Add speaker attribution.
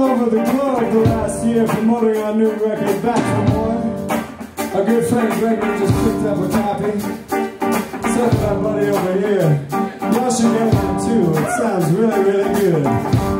Speaker 1: all over the globe the last year promoting our new record, Back for More. Our good friend Gregory just picked up a copy. So did buddy over here. Y'all should get one too. It sounds really, really good.